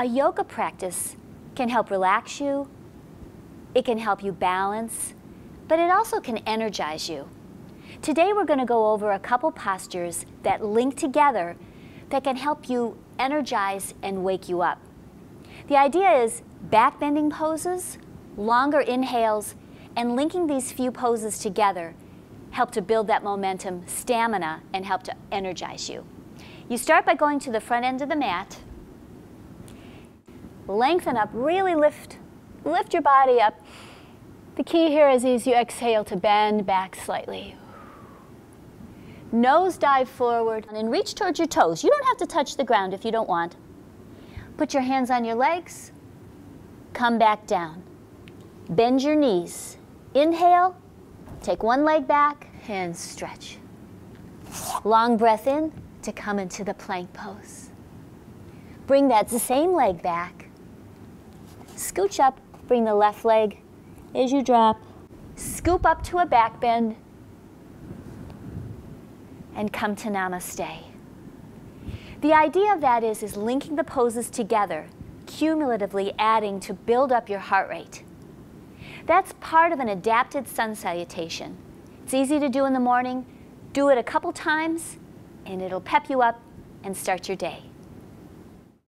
A yoga practice can help relax you, it can help you balance, but it also can energize you. Today we're going to go over a couple postures that link together that can help you energize and wake you up. The idea is back bending poses, longer inhales, and linking these few poses together help to build that momentum, stamina, and help to energize you. You start by going to the front end of the mat, lengthen up, really lift, lift your body up. The key here is as you exhale to bend back slightly. Nose dive forward and reach towards your toes. You don't have to touch the ground if you don't want. Put your hands on your legs, come back down. Bend your knees. Inhale, take one leg back and stretch. Long breath in to come into the plank pose. Bring that same leg back. Scooch up, bring the left leg as you drop. Scoop up to a back bend and come to namaste. The idea of that is, is linking the poses together, cumulatively adding to build up your heart rate. That's part of an adapted sun salutation. It's easy to do in the morning. Do it a couple times, and it'll pep you up and start your day.